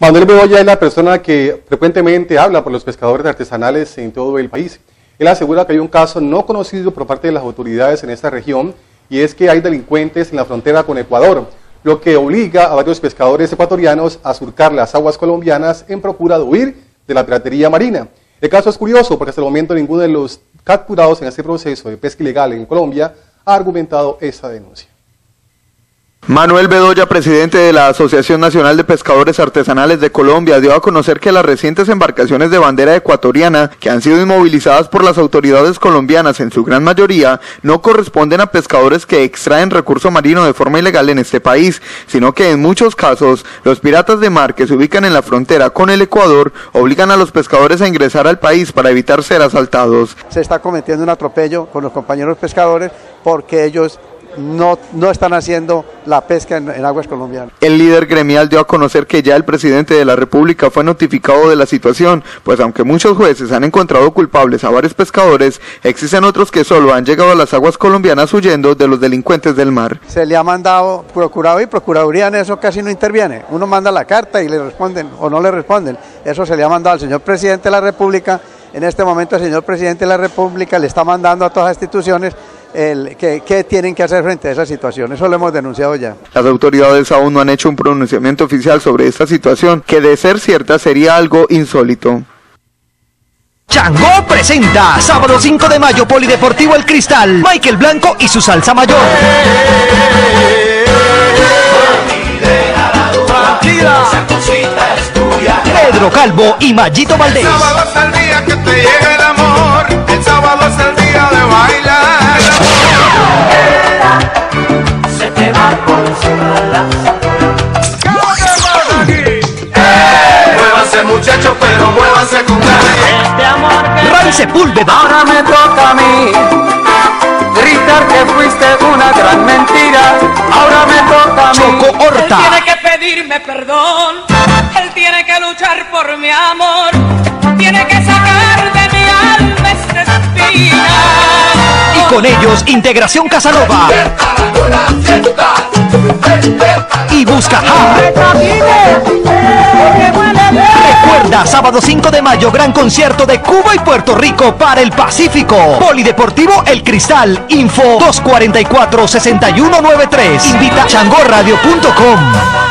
Manuel Bedoya es la persona que frecuentemente habla por los pescadores artesanales en todo el país. Él asegura que hay un caso no conocido por parte de las autoridades en esta región y es que hay delincuentes en la frontera con Ecuador, lo que obliga a varios pescadores ecuatorianos a surcar las aguas colombianas en procura de huir de la piratería marina. El caso es curioso porque hasta el momento ninguno de los capturados en este proceso de pesca ilegal en Colombia ha argumentado esa denuncia. Manuel Bedoya, presidente de la Asociación Nacional de Pescadores Artesanales de Colombia, dio a conocer que las recientes embarcaciones de bandera ecuatoriana que han sido inmovilizadas por las autoridades colombianas en su gran mayoría no corresponden a pescadores que extraen recurso marino de forma ilegal en este país, sino que en muchos casos los piratas de mar que se ubican en la frontera con el Ecuador obligan a los pescadores a ingresar al país para evitar ser asaltados. Se está cometiendo un atropello con los compañeros pescadores porque ellos no, no están haciendo la pesca en, en, aguas colombianas. El líder gremial dio a conocer que ya el presidente de la República fue notificado de la situación, pues aunque muchos jueces han encontrado culpables a varios pescadores, existen otros que solo han llegado a las aguas colombianas huyendo de los delincuentes del mar. Se le ha mandado procurado y procuraduría en eso casi no interviene. Uno manda la carta y le responden o no le responden. Eso se le ha mandado al señor presidente de la República. En este momento el señor presidente de la República le está mandando a todas las instituciones el, que, que, tienen que hacer frente a esa situación. Eso lo hemos denunciado ya. Las autoridades aún no han hecho un pronunciamiento oficial sobre esta situación, que de ser cierta sería algo insólito. Changó presenta sábado 5 de mayo Polideportivo El Cristal, Michael Blanco y su salsa mayor. Pedro Calvo y Mayito Valdés. Muchachos, pero muévanse con. Este amor que Ray Sepúlveda. ahora me toca a mí gritar que fuiste una gran mentira. Ahora me toca a mí. Choco Horta. Él tiene que pedirme perdón, él tiene que luchar por mi amor, tiene que sacar de mi alma esta espina. Y con ellos Integración Casanova. Y Busca Recuerda, sábado 5 de mayo, gran concierto de Cuba y Puerto Rico para el Pacífico. Polideportivo El Cristal, info 244-6193. Invita changorradio.com.